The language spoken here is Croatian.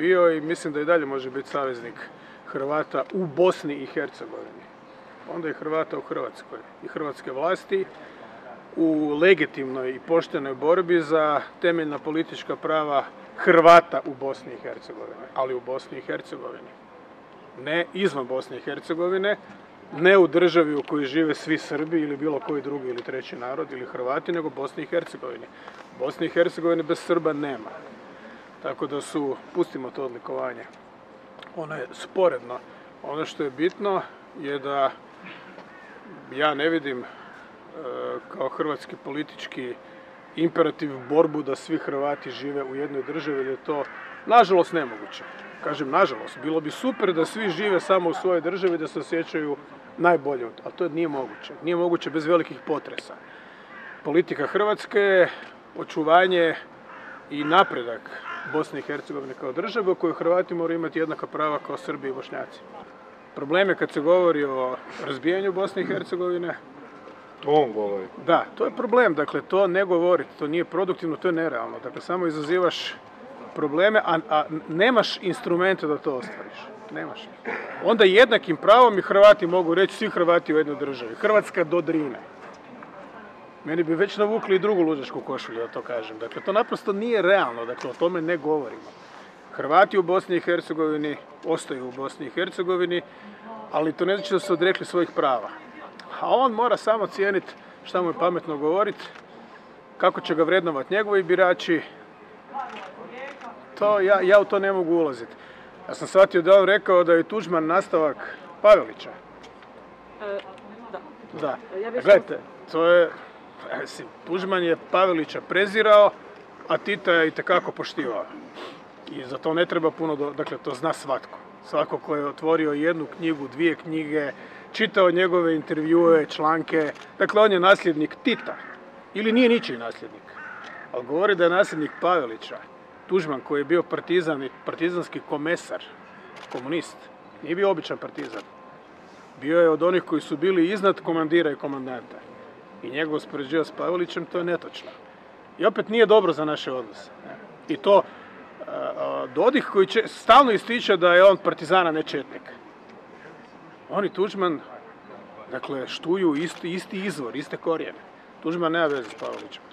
bio i mislim da i dalje može biti saveznik Hrvata u Bosni i Hercegovini. Onda i Hrvata u Hrvatskoj i hrvatske vlasti u legitimnoj i poštenoj borbi za temeljna politička prava Hrvata u Bosni i Hercegovini, ali u Bosni i Hercegovini. Ne izvan Bosne i Hercegovine, ne u državi u kojoj žive svi Srbi ili bilo koji drugi ili treći narod ili Hrvati, nego Bosni i Hercegovini. Bosni i Hercegovini bez Srba nema. Tako da su, pustimo to odlikovanje, ono je sporedno. Ono što je bitno je da ja ne vidim e, kao hrvatski politički imperativ borbu da svi Hrvati žive u jednoj državi jer je to nažalost nemoguće. Kažem nažalost, bilo bi super da svi žive samo u svojoj državi da se osjećaju najbolje, ali to nije moguće. Nije moguće bez velikih potresa. Politika Hrvatske je očuvanje i napredak Bosne i Hercegovine kao države u kojoj Hrvati moraju imati jednaka prava kao Srbi i Bošnjaci. Problem je kad se govori o razbijanju Bosne i Hercegovine. To on govori. Da, to je problem. Dakle, to ne govoriti, to nije produktivno, to je nerealno. Dakle, samo izazivaš probleme, a, a nemaš instrumente da to ostvariš. Nemaš. Onda jednakim pravom i Hrvati mogu reći svi Hrvati u jednoj državi. Hrvatska do Drine. Meni bi već navukli i drugu luđačku košulju, da to kažem. Dakle, to naprosto nije realno, dakle, o tome ne govorimo. Hrvati u Bosni i Hercegovini ostaju u Bosni i Hercegovini, ali to ne znači da su odrekli svojih prava. A on mora samo cijeniti šta mu je pametno govoriti, kako će ga vrednovati njegovi birači. To, ja, ja u to ne mogu ulaziti. Ja sam shvatio da on rekao da je Tuđman nastavak Pavelića. E, da. Da. Ja Gledajte, to je, e, si, Tuđman je Pavelića prezirao, a Tita je itekako poštivao. I za to ne treba puno, dakle to zna svatko. Svako ko je otvorio jednu knjigu, dvije knjige, čitao njegove intervjue, članke. Dakle, on je nasljednik Tita. Ili nije ničiji nasljednik. Ali govori da je nasljednik Pavelića. Tuđman koji je bio partizan partizanski komesar, komunist. Nije bio običan partizan. Bio je od onih koji su bili iznad komandira i komandanta. I njegov uspoređivao s Pavelićem, to je netočno. I opet nije dobro za naše odnose. I to a, a, Dodik koji će stalno ističe da je on partizan, a ne četnik. On i Tuđman, dakle, štuju isti, isti izvor, iste korijene. Tuđman nema veze s Pavelićem.